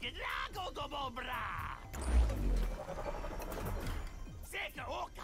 Drago do Bobra! Seka Oka,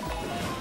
Mon